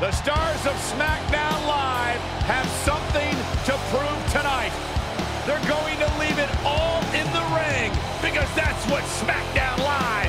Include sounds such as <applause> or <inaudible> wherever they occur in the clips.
The stars of SmackDown Live have something to prove tonight. They're going to leave it all in the ring because that's what SmackDown Live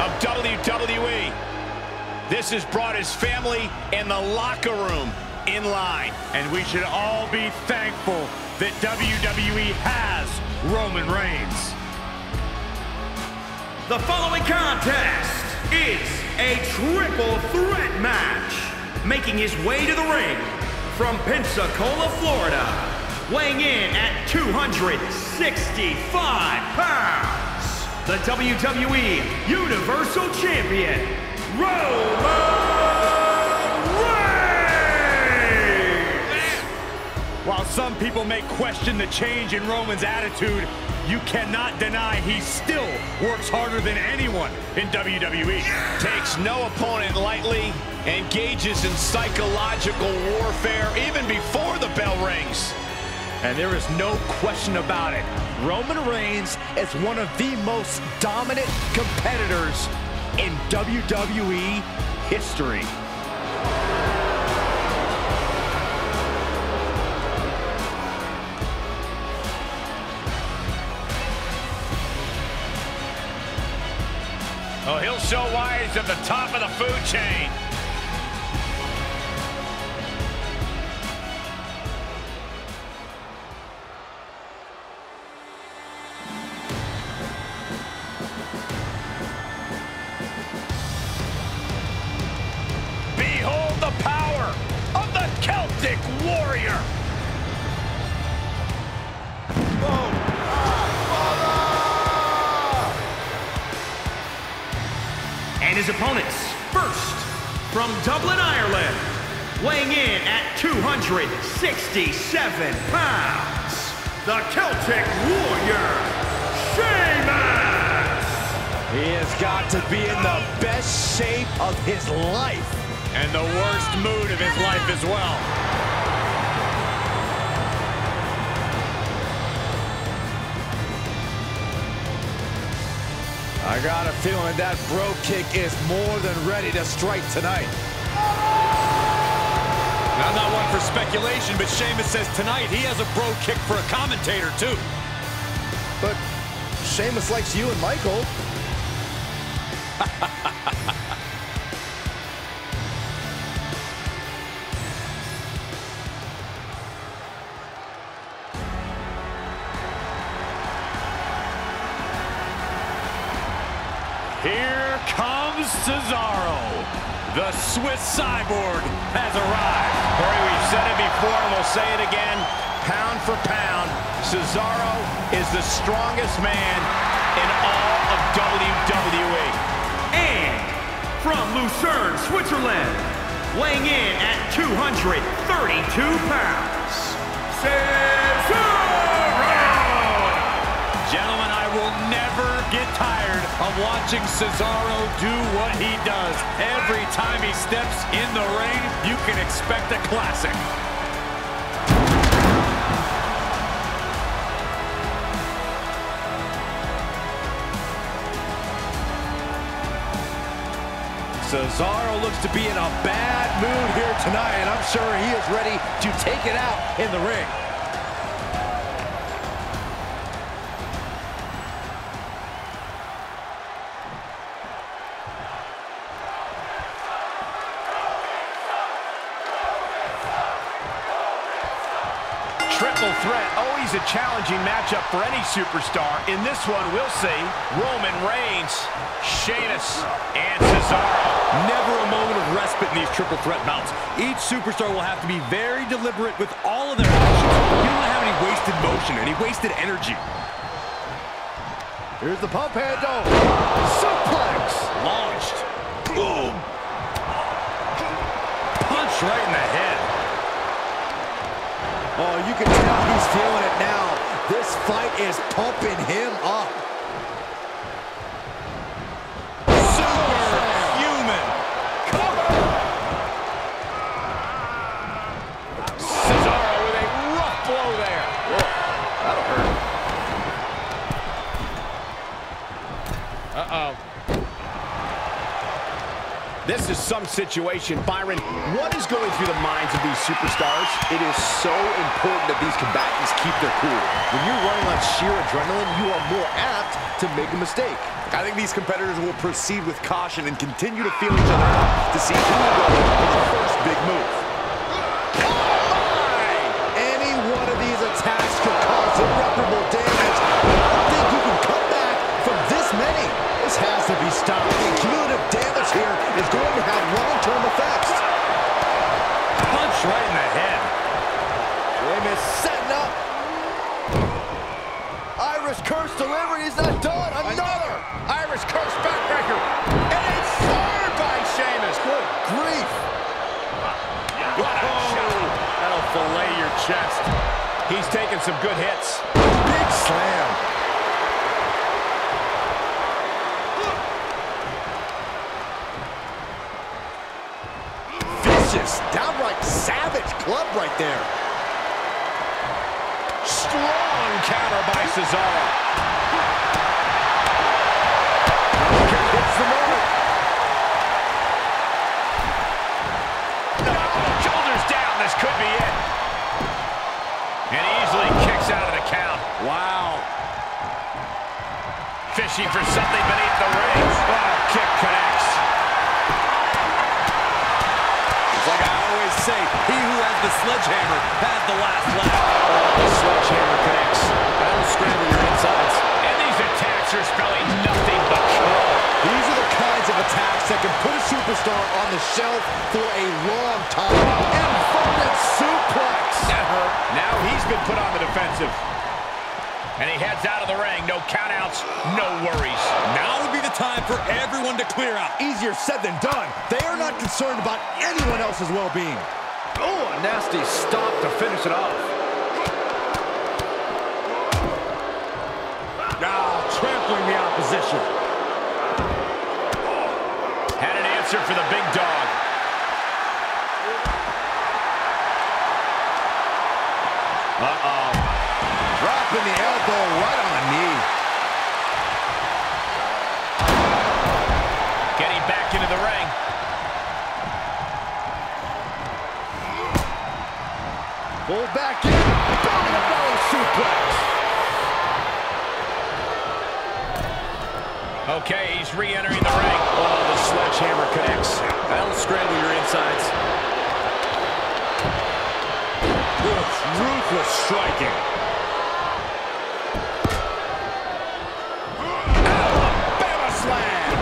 of WWE. This has brought his family and the locker room in line. And we should all be thankful that WWE has Roman Reigns. The following contest is a triple threat match. Making his way to the ring from Pensacola, Florida, weighing in at 265 pounds, the WWE Universal Champion, Roman Reigns! While some people may question the change in Roman's attitude, you cannot deny he still works harder than anyone in WWE. Takes no opponent lightly, engages in psychological warfare even before the bell rings. And there is no question about it. Roman Reigns is one of the most dominant competitors in WWE history. Oh, he'll show why he's at the top of the food chain. Celtic Warrior. And his opponents, first, from Dublin, Ireland, weighing in at 267 pounds, the Celtic Warrior, Sheamus! He has got to be in the best shape of his life. And the worst mood of his life as well. I got a feeling that bro kick is more than ready to strike tonight. Now, I'm not one for speculation, but Sheamus says tonight he has a bro kick for a commentator, too. But Sheamus likes you and Michael. <laughs> Here comes Cesaro. The Swiss cyborg has arrived. Corey, we've said it before and we'll say it again. Pound for pound, Cesaro is the strongest man in all of WWE. And from Lucerne, Switzerland, weighing in at 232 pounds, Cesaro! of watching Cesaro do what he does. Every time he steps in the ring, you can expect a classic. Cesaro looks to be in a bad mood here tonight, and I'm sure he is ready to take it out in the ring. Challenging matchup for any superstar. In this one, we'll see Roman Reigns, Sheamus, and Cesaro. Never a moment of respite in these triple threat bouts. Each superstar will have to be very deliberate with all of their actions. You don't want to have any wasted motion, any wasted energy. Here's the pump handle. Suplex. Launched. Boom. Punch right in the head. Oh, you can tell he's feeling it now. This fight is pumping him up. Superhuman. Cesaro with a rough blow there. That'll hurt. Uh-oh. This is some situation. Byron, what is going through the minds of these superstars? It is so important that these combatants keep their cool. When you're running on sheer adrenaline, you are more apt to make a mistake. I think these competitors will proceed with caution and continue to feel each other out to see who will go for the first big move. Oh, Any one of these attacks could cause irreparable damage. I don't think you can come back from this many. This has to be stopped. The cumulative damage here is going to have long-term effects. Punch right in the head. Sheamus setting up. Irish curse delivery is not done. Another. Irish curse backbreaker. And it's third by Sheamus. Good grief. What a shot. That'll fillet your chest. He's taking some good hits. Big slam. Vicious, downright savage club right there. Strong counter by Cesaro. Hits the moment. Shoulders down. This could be it. And easily kicks out of the count. Wow. Fishing for something beneath the ring. Oh, kick connects. Like I always say, he who has the sledgehammer has the last laugh. The sledgehammer connects. That'll scramble your insides. And these attacks are spelling nothing but trouble. Of attacks that can put a superstar on the shelf for a long time. Inverted suplex. That hurt. Now he's been put on the defensive. And he heads out of the ring. No countouts, no worries. Now would be the time for everyone to clear out. Easier said than done. They are not concerned about anyone else's well-being. Oh, a nasty stop to finish it off. Ah, trampling the opposition. Answer for the big dog. Uh-oh. Dropping the elbow right on the knee. Getting back into the ring. Pull back in. Belly to belly suplex. Okay, he's re-entering the ring. Oh, the sledgehammer connects. That'll scramble your insides. Ruthless striking. Alabama slam.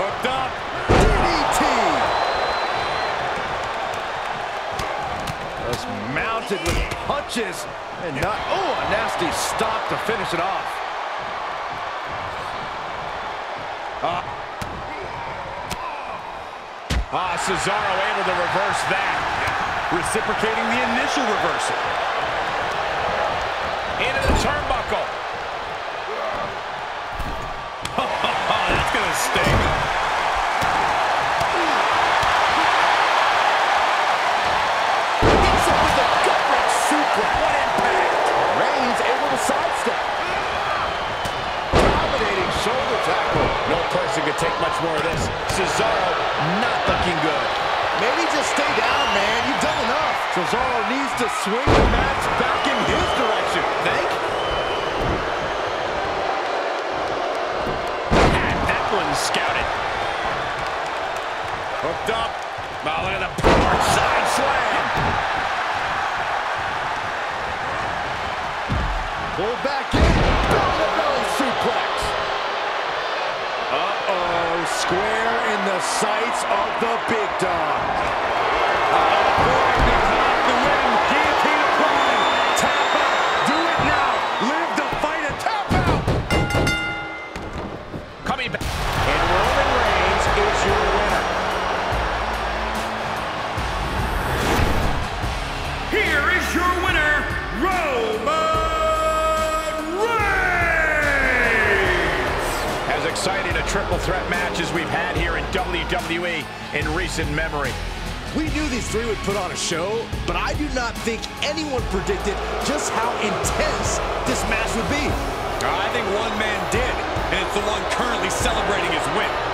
Hooked up. DDT. Just mounted with punches and not, oh, a nasty stop to finish it off. Ah, Cesaro able to reverse that. Reciprocating the initial reversal. Into the turnbuckle. Cesaro not looking good. Maybe just stay down, man. You've done enough. Cesaro needs to swing the match back in his direction. Think? that one scouted. Hooked up. Oh, look at the power side slam. Pull back in. Domino suplex. Uh-oh. Square in the sights of the big dog. Uh, triple threat matches we've had here in WWE in recent memory. We knew these three would put on a show, but I do not think anyone predicted just how intense this match would be. I think one man did, and it's the one currently celebrating his win.